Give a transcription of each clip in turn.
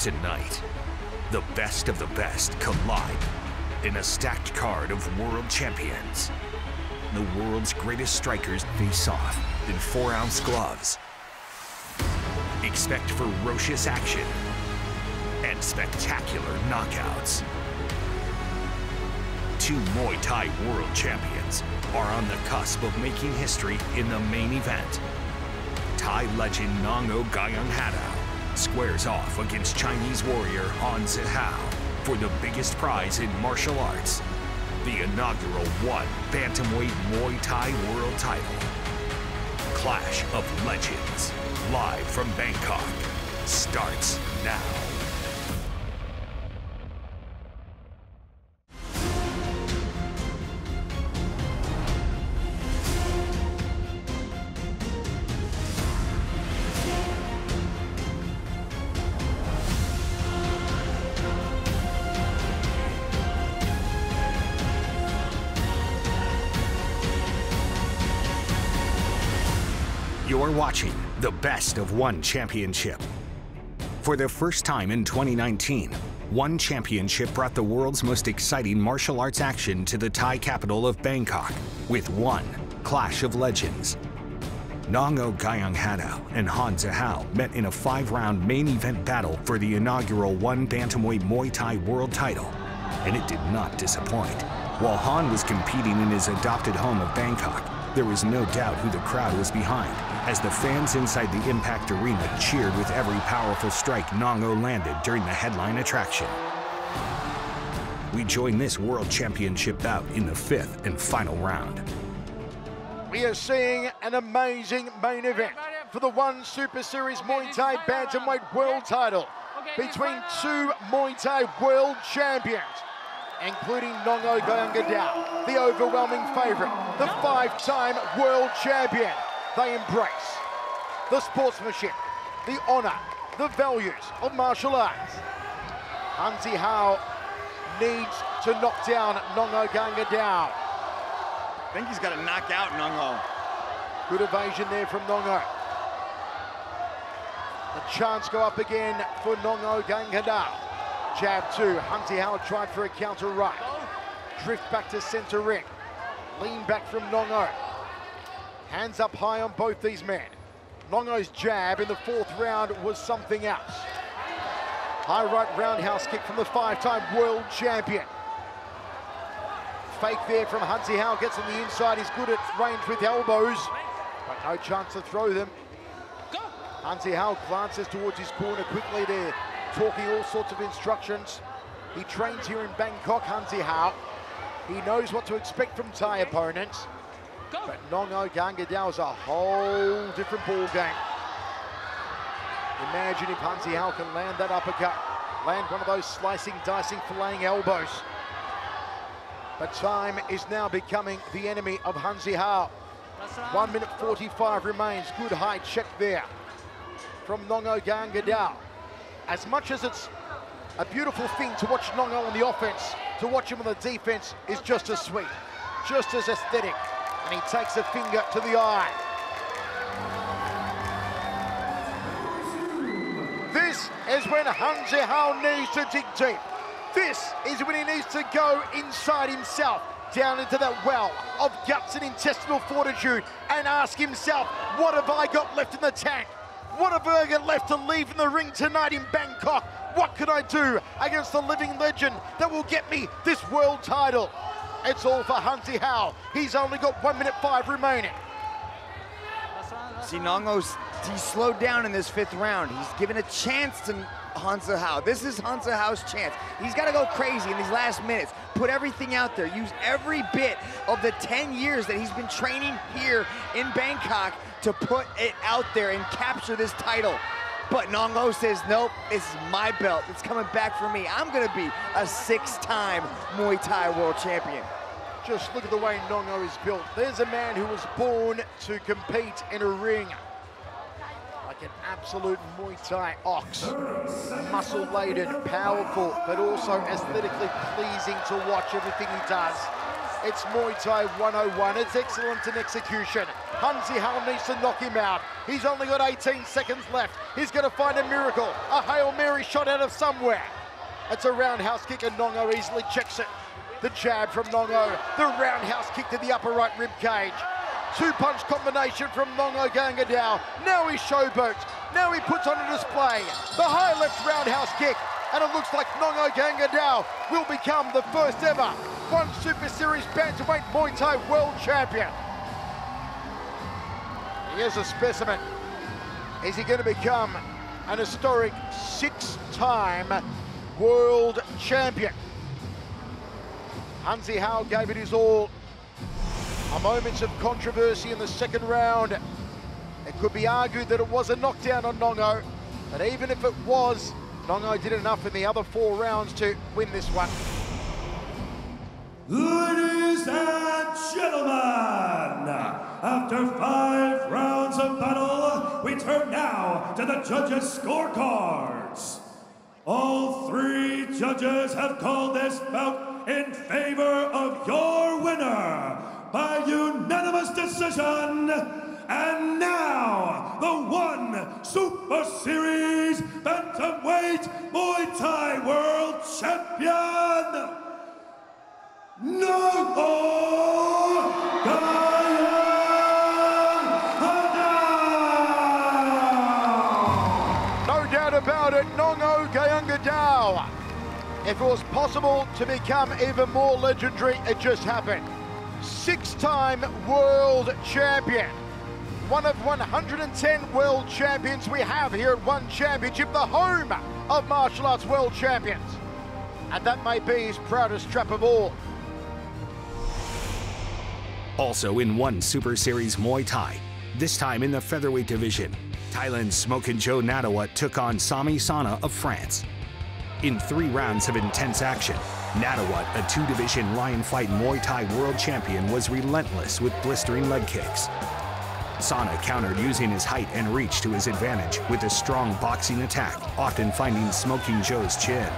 Tonight, the best of the best collide in a stacked card of world champions. The world's greatest strikers face off in four ounce gloves. Expect ferocious action and spectacular knockouts. Two Muay Thai world champions are on the cusp of making history in the main event. Thai legend Nong-O Gaiyanghadao squares off against Chinese warrior Han Zihao for the biggest prize in martial arts, the inaugural one Bantamweight Muay Thai World Title. Clash of Legends, live from Bangkok, starts now. Watching the best of one championship. For the first time in 2019, one championship brought the world's most exciting martial arts action to the Thai capital of Bangkok with one Clash of Legends. Nong-O Gaiyanghadao and Han Zihao met in a five-round main event battle for the inaugural one Bantamweight Muay Thai world title, and it did not disappoint. While Han was competing in his adopted home of Bangkok, there was no doubt who the crowd was behind, as the fans inside the Impact Arena cheered with every powerful strike Nong-O landed during the headline attraction. We join this World Championship bout in the fifth and final round. We are seeing an amazing main event for the One Super Series Muay Thai Bantamweight World title between two Muay Thai world champions, including Nong-O Gayong the overwhelming favorite, the five-time world champion. They embrace the sportsmanship, the honor, the values of martial arts. Han Zihao needs to knock down Nong-O Gayong I think he's got to knock out Nong-O. Good evasion there from Nong-O. The chance go up again for Nong-O Gaiyanghadao. Jab two. Han Zihao tried for a counter right. Drift back to center ring. Lean back from Nong-O. Hands up high on both these men. Nong-O's jab in the fourth round was something else. High right roundhouse kick from the five-time world champion. Fake there from Han Zihao, gets on the inside. He's good at range with elbows, but no chance to throw them. Han Zihao glances towards his corner quickly there, talking all sorts of instructions. He trains here in Bangkok, Han Zihao. He knows what to expect from Thai opponents. But Nong-O Gaiyanghadao is a whole different ball game. Imagine if Han Zihao can land that uppercut, land one of those slicing, dicing, filleting elbows. But time is now becoming the enemy of Han Zihao. One minute 45 remains. Good high check there from Nong-O Gaiyanghadao. As much as it's a beautiful thing to watch Nong-O on the offense, to watch him on the defense is just as sweet, just as aesthetic. And he takes a finger to the eye. This is when Han Zihao needs to dig deep. This is when he needs to go inside himself, down into that well of guts and intestinal fortitude, and ask himself, what have I got left in the tank? What have I got left to leave in the ring tonight in Bangkok? What could I do against the living legend that will get me this world title? It's all for Han Zihao. He's only got one minute five remaining. See, Nong-O's he's slowed down in this fifth round. He's given a chance to Hansa Zihao. This is Hansa Zihao's chance. He's got to go crazy in these last minutes. Put everything out there. Use every bit of the 10 years that he's been training here in Bangkok to put it out there and capture this title. But Nong-O says, nope, it's my belt. It's coming back for me. I'm going to be a six-time Muay Thai world champion. Just look at the way Nong-O is built. There's a man who was born to compete in a ring. Like an absolute Muay Thai ox. Muscle-laden, powerful, but also aesthetically pleasing to watch everything he does. It's Muay Thai 101. It's excellent in execution. Han Zihao needs to knock him out. He's only got 18 seconds left. He's going to find a miracle. A Hail Mary shot out of somewhere. It's a roundhouse kick and Nong-O easily checks it. The jab from Nong-O. The roundhouse kick to the upper right rib cage. Two punch combination from Nong-O Gaiyanghadao. Now he showboats. Now he puts on a display. The high left roundhouse kick. And it looks like Nong-O Gaiyanghadao will become the first ever One Super Series Bantamweight Muay Thai World Champion. Here's a specimen. Is he going to become an historic six-time world champion? Han Zihao gave it his all. A moment of controversy in the second round. It could be argued that it was a knockdown on Nong-O, but even if it was, Nong-O did enough in the other four rounds to win this one. Ladies and gentlemen, after five rounds of battle, we turn now to the judges' scorecards. All three judges have called this bout in favor of your winner by unanimous decision. And now, the one Super Series Bantamweight Muay Thai World Champion, about it, Nong-O Gaiyanghadao. If it was possible to become even more legendary, it just happened. Six-time world champion. One of 110 world champions we have here at One Championship, the home of martial arts world champions. And that may be his proudest trap of all. Also in one Super Series Muay Thai, this time in the featherweight division, Thailand's Smokin' Jo Nattawut took on Sami Sana of France. In three rounds of intense action, Nadawat, a two-division Lion Fight Muay Thai world champion, was relentless with blistering leg kicks. Sana countered using his height and reach to his advantage with a strong boxing attack, often finding Smoking Joe's chin.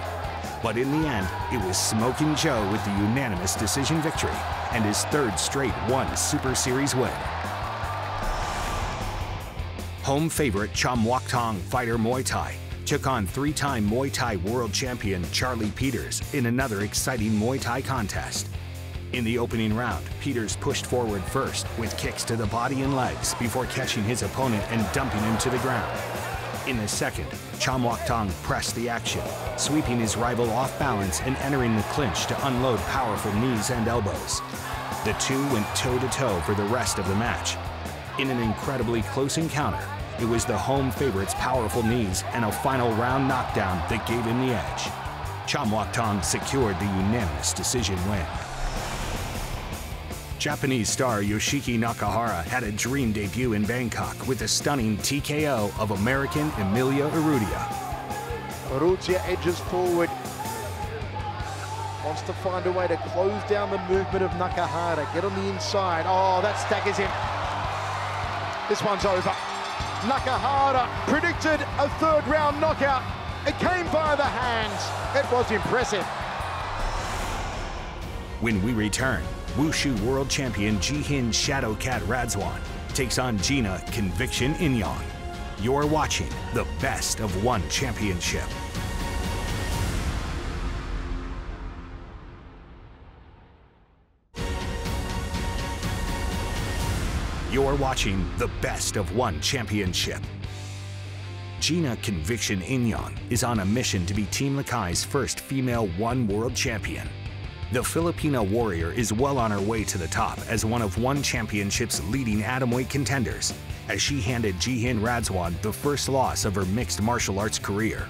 But in the end, it was Smoking Joe with the unanimous decision victory and his third straight one Super Series win. Home favorite Chamuaktong Fighter Muay Thai took on three-time Muay Thai world champion Charlie Peters in another exciting Muay Thai contest. In the opening round, Peters pushed forward first with kicks to the body and legs before catching his opponent and dumping him to the ground. In the second, Chamuaktong pressed the action, sweeping his rival off balance and entering the clinch to unload powerful knees and elbows. The two went toe-to-toe for the rest of the match. In an incredibly close encounter, it was the home favorite's powerful knees and a final round knockdown that gave him the edge. Chamuaktong secured the unanimous decision win. Japanese star Yoshiki Nakahara had a dream debut in Bangkok with a stunning TKO of American Emilio Urrutia. Urrutia edges forward. Wants to find a way to close down the movement of Nakahara. Get on the inside. Oh, that staggers him. This one's over. Nakahara predicted a third round knockout. It came via the hands. It was impressive. When we return, Wushu World Champion Jihin Shadow Cat Radzuan takes on Gina Conviction Iniong. You're watching the best of one championship. You're watching the best of one championship. Gina Conviction Iniong is on a mission to be Team Lakay's first female one world champion. The Filipina warrior is well on her way to the top as one of One Championship's leading atomweight contenders, as she handed Jihin Radzuan the first loss of her mixed martial arts career.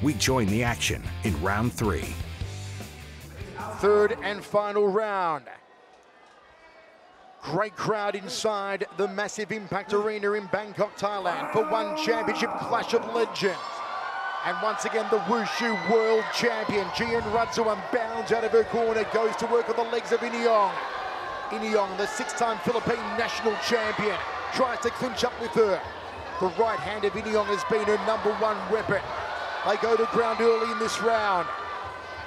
We join the action in round three. Third and final round. Great crowd inside the massive Impact Arena in Bangkok, Thailand for one championship clash of legends. And once again, the Wushu World Champion, Jihin Radzuan, bounds out of her corner, goes to work on the legs of Iniong. Iniong, the six-time Philippine national champion, tries to clinch up with her. The right hand of Iniong has been her number one weapon. They go to ground early in this round.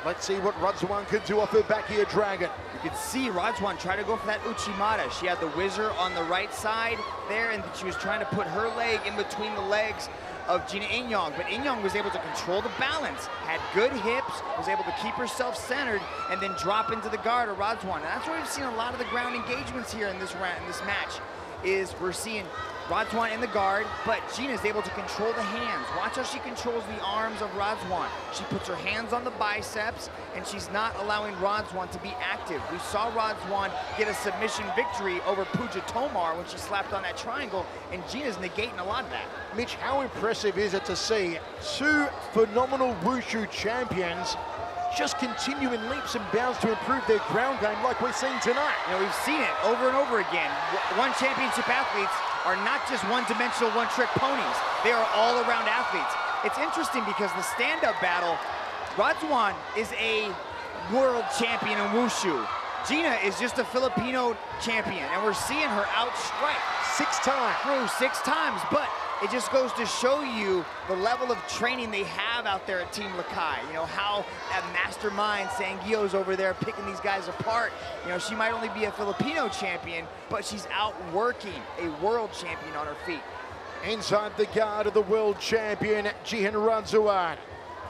Let's see what Radzuan can do off her back here, Dragon. You can see Radzuan try to go for that Uchimata. She had the whizzer on the right side there, and she was trying to put her leg in between the legs of Gina Iniong, but Iniong was able to control the balance, had good hips, was able to keep herself centered, and then drop into the guard of Radzuan. And that's where we've seen a lot of the ground engagements here in this in this match, is we're seeing Radzuan in the guard, but Gina is able to control the hands. Watch how she controls the arms of Radzuan. She puts her hands on the biceps, and she's not allowing Radzuan to be active. We saw Radzuan get a submission victory over Pooja Tomar when she slapped on that triangle, and Gina's negating a lot of that. Mitch, how impressive is it to see two phenomenal Wushu champions just continue in leaps and bounds to improve their ground game like we're seeing tonight. You know, we've seen it over and over again. One championship athletes are not just one-dimensional, one-trick ponies. They are all-around athletes. It's interesting because the stand-up battle, Radzuan is a world champion in Wushu. Gina is just a Filipino champion, and we're seeing her outstrike. Six times. Through six times, but it just goes to show you the level of training they have out there at Team Lakay. You know, how that mastermind, Sangiao's over there picking these guys apart. You know, she might only be a Filipino champion, but she's outworking a world champion on her feet. Inside the guard of the world champion, Jihin Radzuan.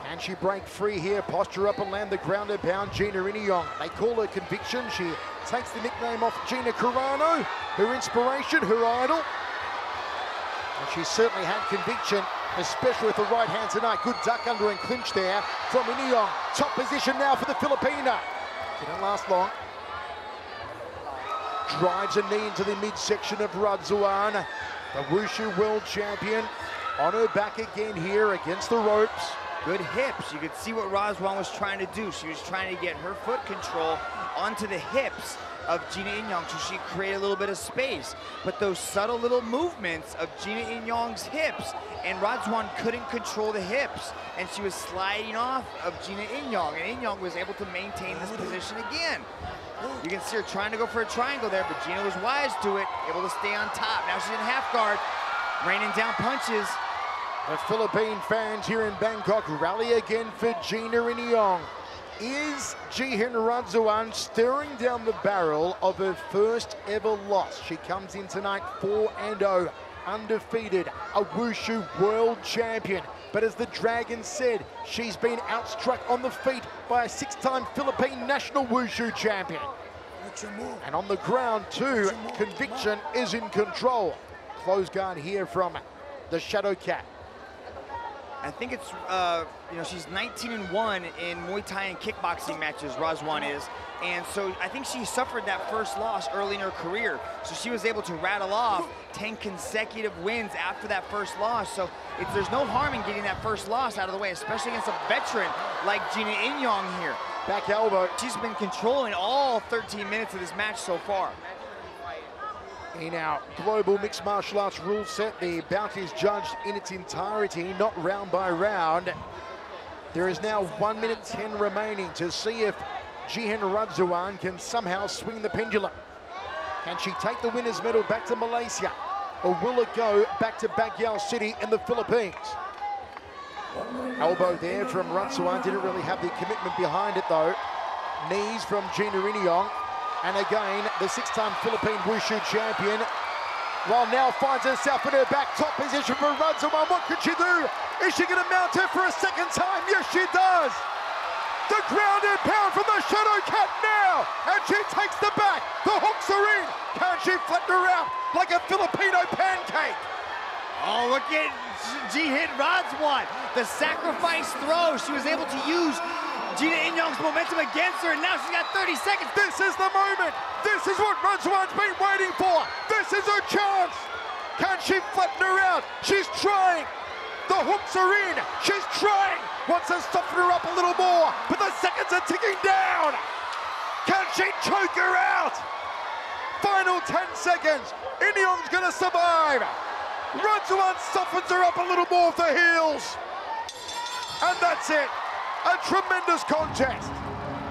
Can she break free here, posture up and land the ground and pound Gina Iniong? They call her conviction. She takes the nickname off Gina Carano, her inspiration, her idol. And she certainly had conviction, especially with the right hand tonight. Good duck under and clinch there from Iniong. Top position now for the Filipina. Didn't last long. Drives a knee into the midsection of Radzuan, the Wushu world champion. On her back again here against the ropes. Good hips. You could see what Radzuan was trying to do. She was trying to get her foot control onto the hips of Gina Iniong so she create a little bit of space. But those subtle little movements of Gina Iniong's hips, and Radzuan couldn't control the hips, and she was sliding off of Gina Iniong, and Iniong was able to maintain this position again. You can see her trying to go for a triangle there, but Gina was wise to it, able to stay on top. Now she's in half guard, raining down punches. The Philippine fans here in Bangkok rally again for Gina Iniong. Is Jihin Radzuan staring down the barrel of her first ever loss? She comes in tonight 4-0, undefeated, a Wushu world champion. But as the Dragon said, she's been outstruck on the feet by a six-time Philippine national Wushu champion. And on the ground too, Conviction is in control. Close guard here from the Shadow Cat. I think it's, uh, you know, she's 19 and 1 in Muay Thai and kickboxing matches, Radzuan is. And so I think she suffered that first loss early in her career. So she was able to rattle off 10 consecutive wins after that first loss. So there's no harm in getting that first loss out of the way, especially against a veteran like Gina Iniong here. Back elbow. She's been controlling all 13 minutes of this match so far. In our global mixed martial arts rule set, the bout is judged in its entirety, not round by round. There is now 1 minute 10 remaining to see if Jihin Radzuan can somehow swing the pendulum. Can she take the winner's medal back to Malaysia? Or will it go back to Baguio City in the Philippines? Elbow there from Radzuan, didn't really have the commitment behind it though. Knees from Gina Iniong. And again, the six-time Philippine Wushu champion, while now finds herself in her back top position for Radzuan. What could she do? Is she going to mount her for a second time? Yes, she does. The grounded pound from the Shadow Cat now. And she takes the back. The hooks are in. Can she flatten her out like a Filipino pancake? Oh, look at Jihin Radzuan. The sacrifice throw she was able to use Gina Iniong's momentum against her, and now she's got 30 seconds. This is the moment. This is what Radzuan's been waiting for. This is her chance. Can she flatten her out? She's trying. The hooks are in. She's trying. Wants to soften her up a little more, but the seconds are ticking down. Can she choke her out? Final 10 seconds. Iniong's gonna survive. Radzuan softens her up a little more with the heels. And that's it. A tremendous contest.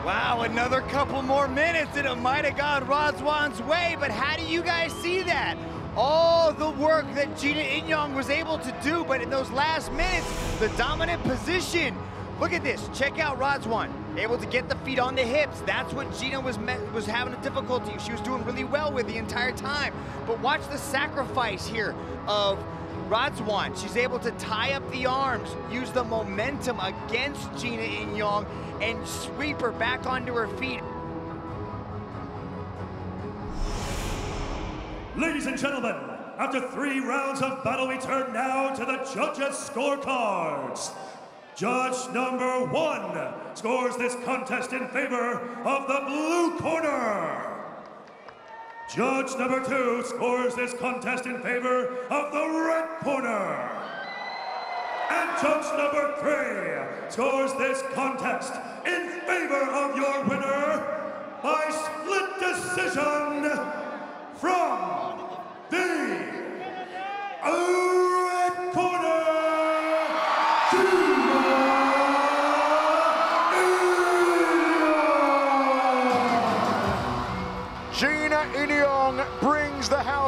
Wow, another couple more minutes and it might have gone Radzuan's way, but how do you guys see that? All the work that Gina Iniong was able to do, but in those last minutes, the dominant position Look at this. Check out Radzuan. Able to get the feet on the hips. That's what Gina was was having a difficulty. She was doing really well with the entire time. But watch the sacrifice here of Radzuan. She's able to tie up the arms, use the momentum against Gina Iniong, and sweep her back onto her feet. Ladies and gentlemen, after three rounds of battle, we turn now to the judges' scorecards. Judge number one scores this contest in favor of the blue corner. Judge number two scores this contest in favor of the red corner. And judge number three scores this contest in favor of your winner by split decision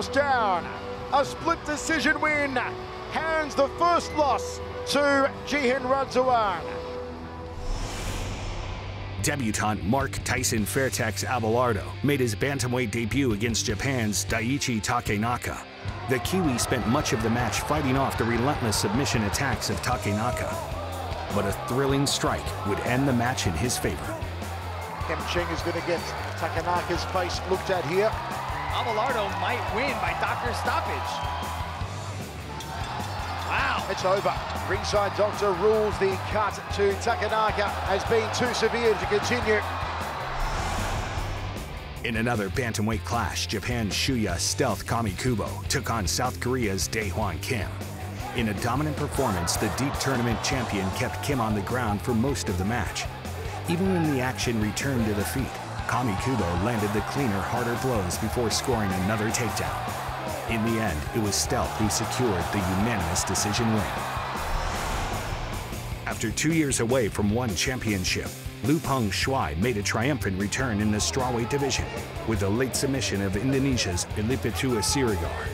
house down. A split decision win hands the first loss to Jihin Radzuan. Debutant Mark Tyson Fairtex Abelardo made his bantamweight debut against Japan's Daichi Takenaka. The Kiwi spent much of the match fighting off the relentless submission attacks of Takenaka. But a thrilling strike would end the match in his favor. Kem Ching is going to get Takenaka's face looked at here. Abelardo might win by doctor stoppage. Wow. It's over. Ringside doctor rules the cut to Takenaka as being too severe to continue. In another bantamweight clash, Japan's Shuya Stealth Kamikubo took on South Korea's Daehwan Kim. In a dominant performance, the deep tournament champion kept Kim on the ground for most of the match. Even when the action returned to the feet, Kamikubo landed the cleaner, harder blows before scoring another takedown. In the end, it was Stealth who secured the unanimous decision win. After two years away from one championship, Lupeng Shuai made a triumphant return in the strawweight division with a late submission of Indonesia's Elipitua Siregar.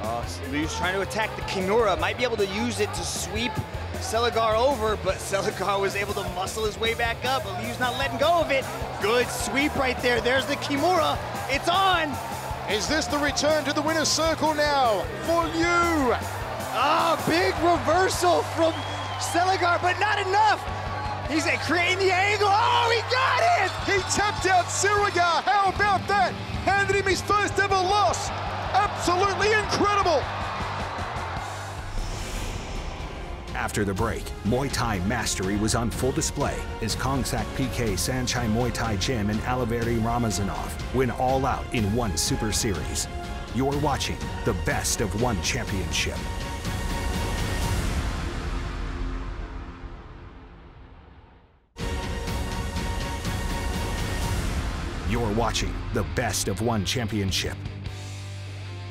Uh, Liu's trying to attack the Kimura, might be able to use it to sweep Siregar over, but Siregar was able to muscle his way back up, but Liu's not letting go of it. Good sweep right there. There's the Kimura. It's on. Is this the return to the winner's circle now for Liu? Ah, big reversal from Siregar, but not enough. He's creating the angle. Oh, he got it! He tapped out Siregar. How about that? Handed him his first ever loss. Absolutely incredible. After the break, Muay Thai mastery was on full display as Kongsak PK Saenchai Muay Thai Gym and Alaverdi Ramazanov win all out in one Super Series. You're watching the best of one championship. You're watching the best of one championship.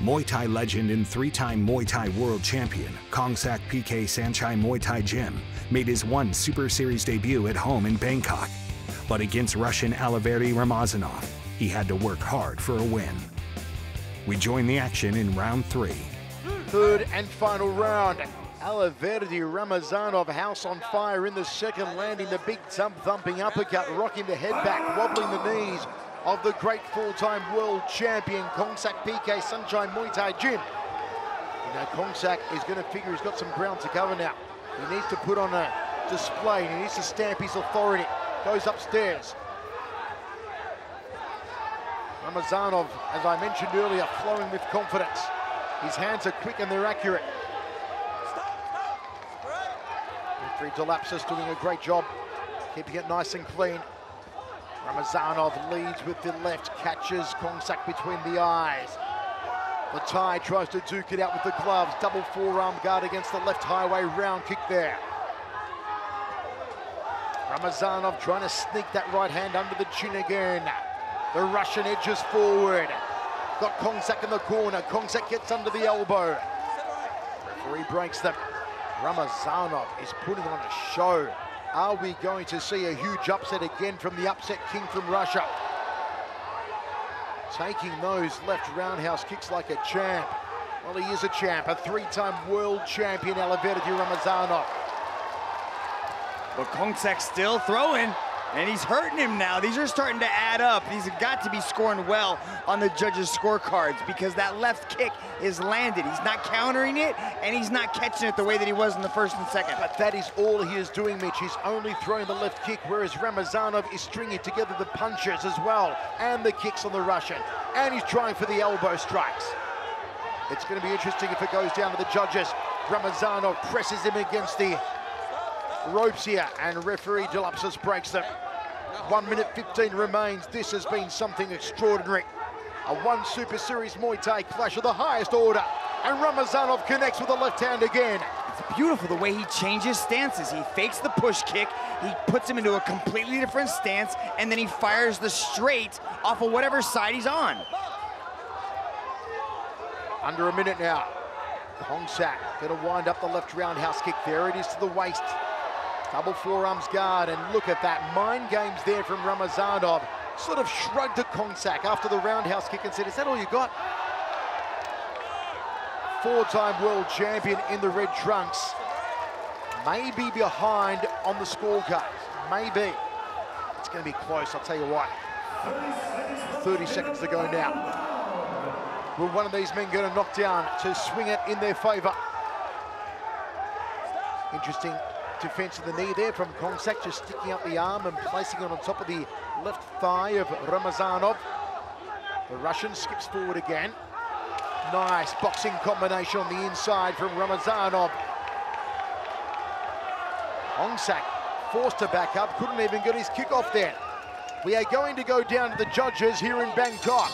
Muay Thai legend and three-time Muay Thai world champion, Kongsak PK Saenchai Muay Thai Gym, made his one Super Series debut at home in Bangkok. But against Russian Alaverdi Ramazanov, he had to work hard for a win. We join the action in round three. Third and final round. Alaverdi Ramazanov, house on fire in the second, landing the big thump thumping uppercut, rocking the head back, wobbling the knees of the great full-time world champion, Kongsak PK Saenchai Muay Thai Gym. You Kongsak is going to figure he's got some ground to cover now. He needs to put on a display, he needs to stamp his authority. Goes upstairs. Ramazanov, as I mentioned earlier, flowing with confidence. His hands are quick and they're accurate. Referee Delapsis doing a great job, keeping it nice and clean. Ramazanov leads with the left, catches Kongsak between the eyes. The Thai tries to duke it out with the gloves. Double forearm guard against the left highway round kick there. Ramazanov trying to sneak that right hand under the chin again. The Russian edges forward. Got Kongsak in the corner. Kongsak gets under the elbow. Referee breaks them. Ramazanov is putting on a show. Are we going to see a huge upset again from the upset king from Russia? Taking those left roundhouse kicks like a champ. Well, he is a champ, a three-time world champion, Alaverdi Ramazanov. But Kongsak still throwing. And he's hurting him now. These are starting to add up. He's got to be scoring well on the judges' scorecards because that left kick is landed. He's not countering it, and he's not catching it the way that he was in the first and second. But that is all he is doing, Mitch. He's only throwing the left kick, whereas Ramazanov is stringing together the punches as well, and the kicks on the Russian. And he's trying for the elbow strikes. It's going to be interesting if it goes down to the judges. Ramazanov presses him against the ropes here, and referee Delapsis breaks them. One minute 15 remains. This has been something extraordinary. A one Super Series Muay Thai clash of the highest order. And Ramazanov connects with the left hand again. It's beautiful the way he changes stances. He fakes the push kick, he puts him into a completely different stance, and then he fires the straight off of whatever side he's on. Under a minute now. Kongsak gonna wind up the left roundhouse kick. There it is to the waist. Double forearms guard, and look at that. Mind games there from Ramazanov. Sort of shrugged at Kongsak after the roundhouse kick and said, is that all you got? Four-time world champion in the red trunks. Maybe behind on the scorecard. Maybe. It's going to be close, I'll tell you what. 30 seconds to go now. Will one of these men get a knockdown to swing it in their favour? Interesting defense of the knee there from Kongsak, just sticking up the arm and placing it on top of the left thigh of Ramazanov. The Russian skips forward again. Nice boxing combination on the inside from Ramazanov. Kongsak forced to back up, couldn't even get his kick off there. We are going to go down to the judges here in Bangkok.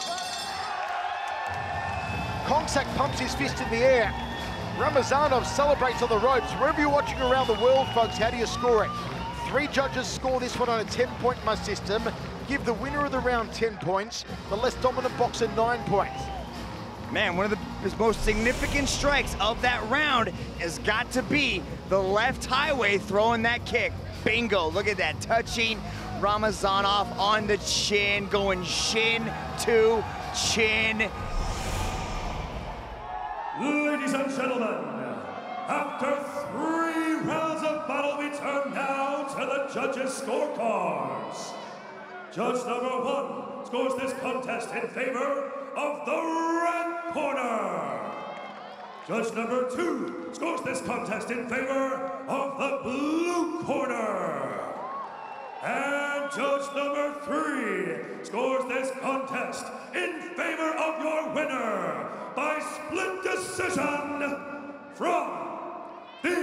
Kongsak pumps his fist in the air Ramazanov celebrates on the ropes. Wherever you're watching around the world, folks, how do you score it? Three judges score this one on a 10-point must system. Give the winner of the round 10 points, the less dominant boxer nine points. Man, one of the most significant strikes of that round has got to be the left highway throwing that kick. Bingo, look at that, touching Ramazanov on the chin, going shin to chin. Ladies and gentlemen, after three rounds of battle, we turn now to the judges' scorecards. Judge number one scores this contest in favor of the red corner. Judge number two scores this contest in favor of the blue corner. And judge number three scores this contest in favor of your winner, by split decision from the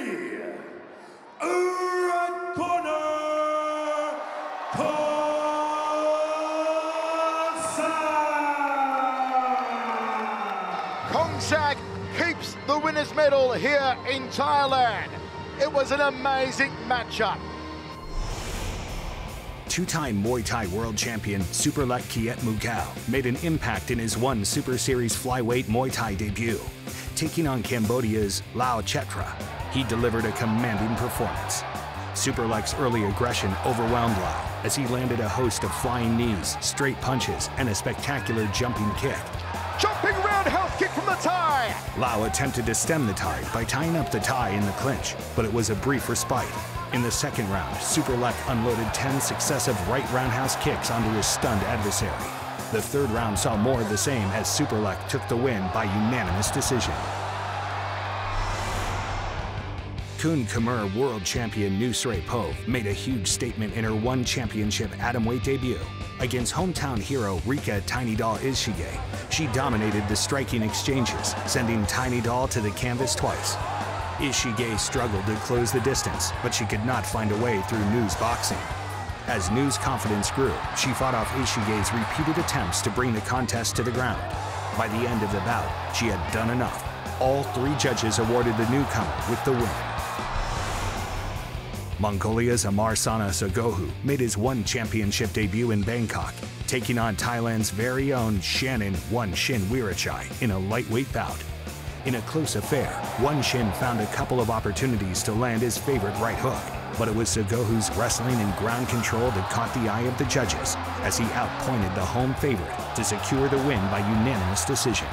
red corner, Kongsak keeps the winner's medal here in Thailand. It was an amazing matchup. Two-time Muay Thai world champion Superlek Kiatmoo9 made an impact in his one Super Series flyweight Muay Thai debut. Taking on Cambodia's Lao Chetra, he delivered a commanding performance. Superlek's early aggression overwhelmed Lao as he landed a host of flying knees, straight punches, and a spectacular jumping kick. Jumping roundhouse kick from the Thai! Lao attempted to stem the tide by tying up the Thai in the clinch, but it was a brief respite in the second round, Superlek unloaded 10 successive right roundhouse kicks onto his stunned adversary. The third round saw more of the same as Superlek took the win by unanimous decision. Kun Khmer world champion Nou Srey Pov made a huge statement in her one championship atomweight debut. Against hometown hero Rika Tiny Doll Ishige, she dominated the striking exchanges, sending Tiny Doll to the canvas twice. Ishige struggled to close the distance, but she could not find a way through Nou's boxing. As Nou's confidence grew, she fought off Ishige's repeated attempts to bring the contest to the ground. By the end of the bout, she had done enough. All three judges awarded the newcomer with the win. Mongolia's Amarsanaa Tsogookhuu made his one championship debut in Bangkok, taking on Thailand's very own Shannon One Shin Wiratchai in a lightweight bout. In a close affair, One Shin found a couple of opportunities to land his favorite right hook, but it was Tsogookhuu's wrestling and ground control that caught the eye of the judges as he outpointed the home favorite to secure the win by unanimous decision.